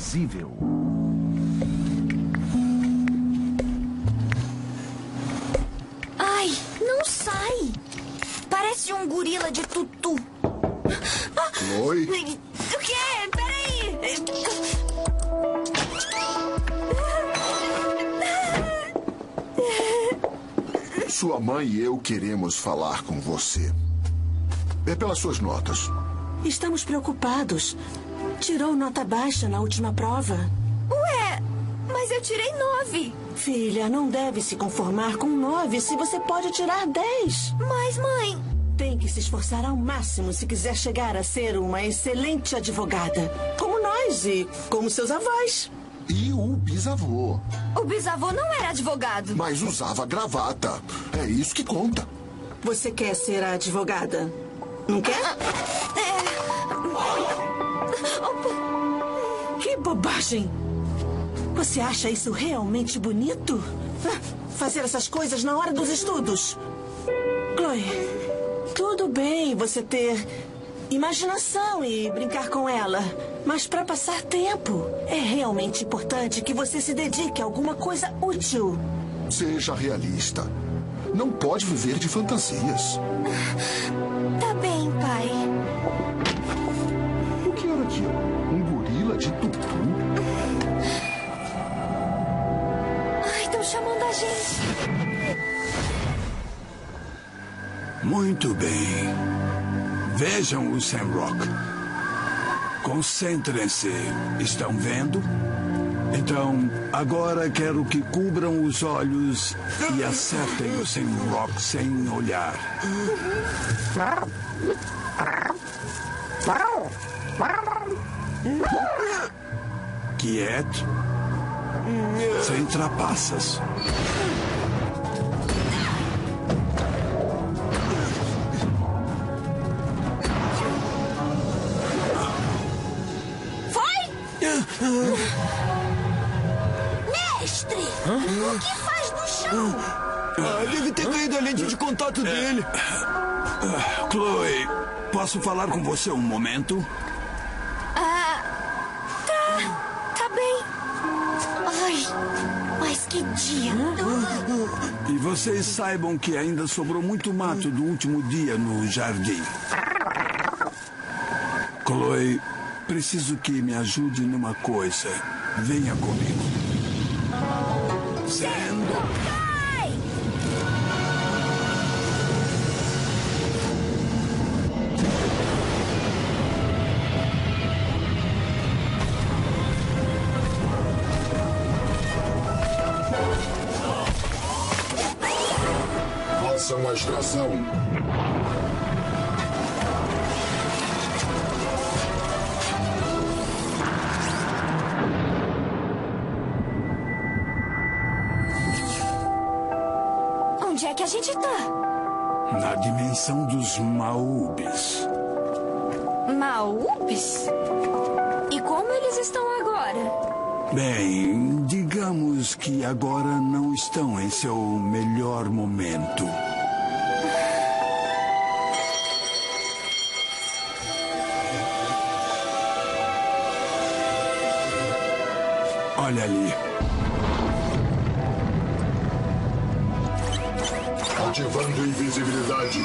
Invisível. Ai, não sai. Parece um gorila de tutu. Oi? O quê? Peraí. Sua mãe e eu queremos falar com você. É pelas suas notas. Estamos preocupados. Tirou nota baixa na última prova. Ué, mas eu tirei nove. Filha, não deve se conformar com nove se você pode tirar dez. Mas, mãe, Tem que se esforçar ao máximo se quiser chegar a ser uma excelente advogada. Como nós e como seus avós. E o bisavô. o bisavô não era advogado. Mas usava gravata. É isso que conta. Você quer ser a advogada? Não quer? Que bobagem! Você acha isso realmente bonito? Ah, Fazer essas coisas na hora dos estudos? Chloe, tudo bem você ter imaginação e brincar com ela. Mas para passar tempo, é realmente importante que você se dedique a alguma coisa útil. Seja realista. Não pode viver de fantasias. Muito bem. Vejam o Sam Rock. Concentrem-se. Estão vendo? Então, agora quero que cubram os olhos e acertem o Sam Rock sem olhar. Quieto. Sem trapaças. Foi? Mestre! O que faz no chão? Ah, deve ter caído a lente de contato dele. Chloe, posso falar com você um momento? Dia. E vocês saibam que ainda sobrou muito mato do último dia no jardim. Chloe, preciso que me ajude numa coisa. Venha comigo. Sendo. Façam a extração. Onde é que a gente tá? Na dimensão dos Maubes. Maupes? E como eles estão agora? Bem, digamos que agora não estão em seu melhor momento. Olha ali. Ativando invisibilidade.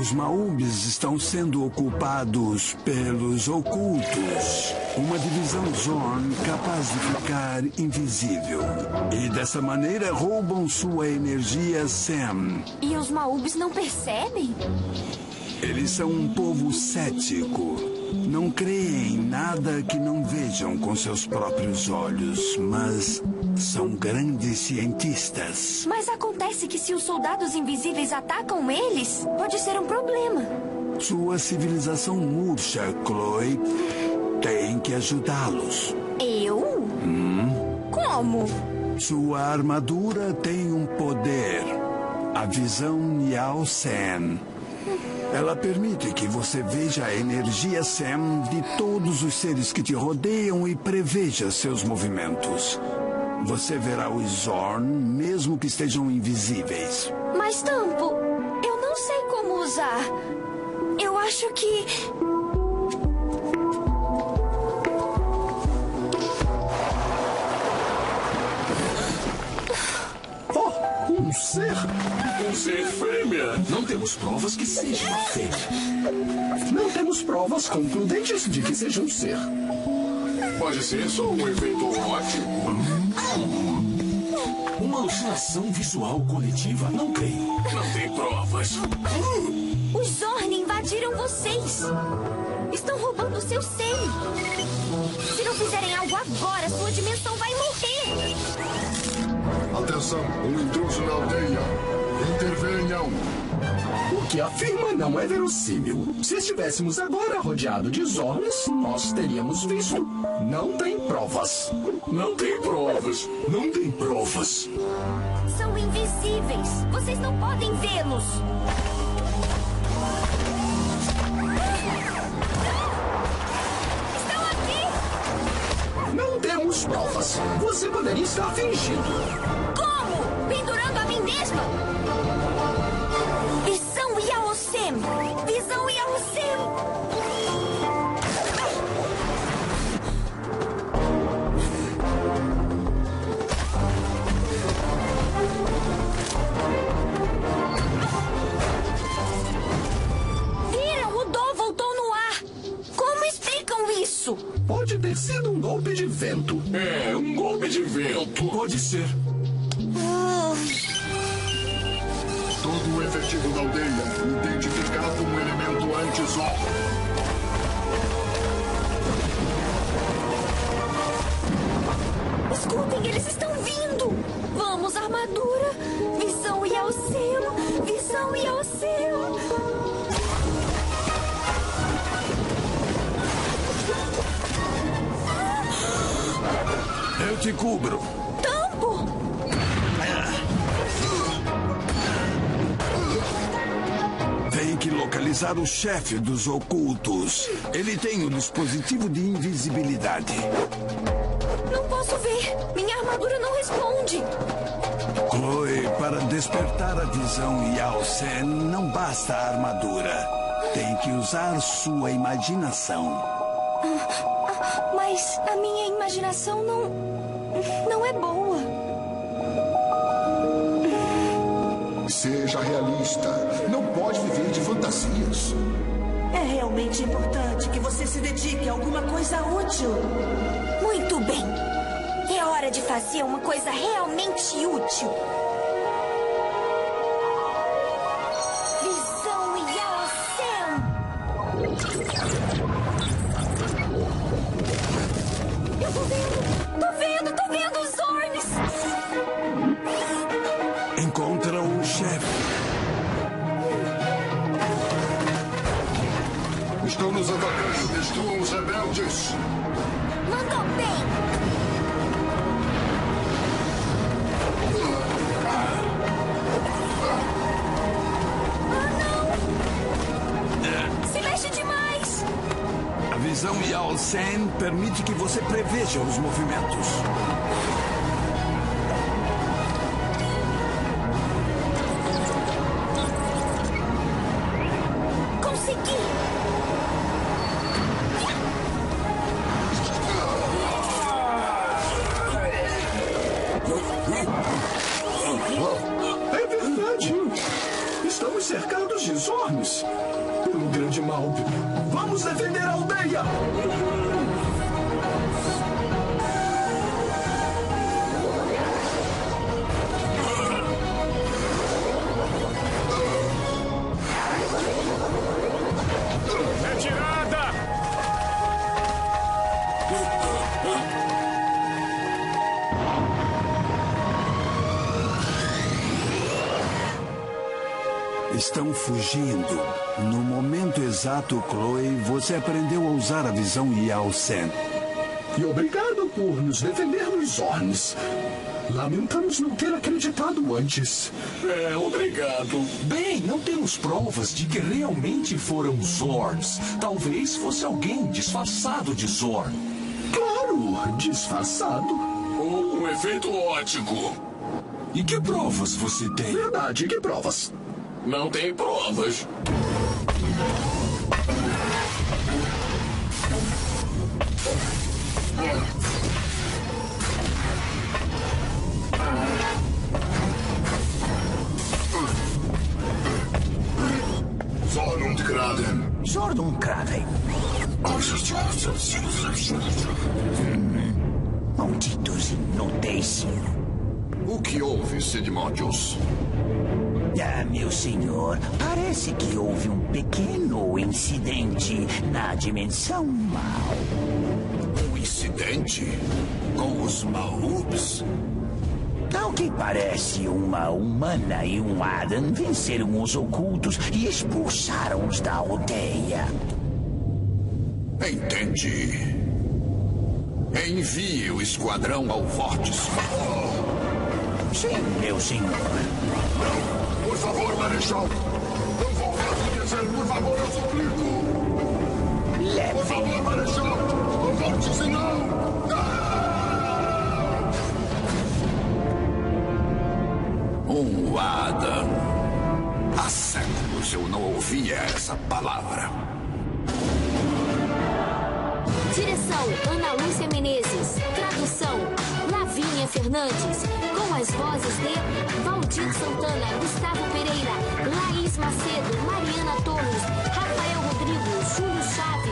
Os Maubes estão sendo ocupados pelos ocultos, uma divisão Zorn capaz de ficar invisível. E dessa maneira roubam sua energia Sam. E os Maubes não percebem? Eles são um povo cético. Não creem em nada que não vejam com seus próprios olhos, mas são grandes cientistas. Mas acontece que se os soldados invisíveis atacam eles, pode ser um problema. Sua civilização murcha, Chloe, tem que ajudá-los. Eu? Como? Sua armadura tem um poder. A visão Yao Sen. Ela permite que você veja a energia Sam de todos os seres que te rodeiam e preveja seus movimentos. Você verá os Zorn, mesmo que estejam invisíveis. Mas, Tampo, eu não sei como usar. Eu acho que. Ser? Um ser fêmea. Não temos provas que seja uma fêmea. Não temos provas concludentes de que seja um ser. Pode ser só um efeito ótimo. Uma alucinação visual coletiva? Não creio. Não tem provas. Os Zorn invadiram vocês. Estão roubando seu ser. Se não fizerem algo agora, sua dimensão vai morrer. Um intruso na aldeia. Intervenham. O que afirma não é verossímil. Se estivéssemos agora rodeado de Zorns, nós teríamos visto. Não tem provas. Não tem provas. Não tem provas. São invisíveis. Vocês não podem vê-los. Estão aqui! Não temos provas. Você poderia estar fingindo. Pendurando a mim mesma? Visão Yaosem! Visão Yaosem! Viram? O Dó voltou no ar! Como explicam isso? Pode ter sido um golpe de vento. É, um golpe de vento. Pode ser. Te cubro. Tampo! Tem que localizar o chefe dos ocultos. Ele tem um dispositivo de invisibilidade. Não posso ver! Minha armadura não responde! Chloe, para despertar a visão Yao-Sen, não basta a armadura. Tem que usar sua imaginação. Mas a minha imaginação não. Não é boa. Seja realista. Não pode viver de fantasias. É realmente importante que você se dedique a alguma coisa útil. Muito bem! É hora de fazer uma coisa realmente útil. Rebeldes. Mandou bem! Ah, não! Se mexe demais! A visão Yao-Sen permite que você preveja os movimentos. Estão fugindo. No momento exato, Chloe, você aprendeu a usar a visão Yao-Sen. E obrigado por nos defender dos Zorns. Lamentamos não ter acreditado antes. É, obrigado. Bem, não temos provas de que realmente foram Zorns. Talvez fosse alguém disfarçado de Zorn. Claro, disfarçado. Ou um efeito ótico. E que provas você tem? Verdade, que provas? Não tem provas. Zornundgraden. Zornundgraden. Malditos inúteis. O que houve, Sidmodius? Ah, meu senhor, parece que houve um pequeno incidente na dimensão mal. Um incidente? Com os Maubs? Ao que parece, uma humana e um Adam venceram os ocultos e expulsaram-os da aldeia. Entendi. Envie o esquadrão ao vórtice. Sim, meu senhor. Não, por favor, Marechal. Não vou ver por favor, eu suplico. Leve. Por favor, Marechal. O vórtice não. Ah! Um Adam. Há séculos eu não ouvia essa palavra. Fernandes, com as vozes de Valdir Santana, Gustavo Pereira, Laís Macedo, Mariana Torres, Rafael Rodrigues, Júlio Chaves.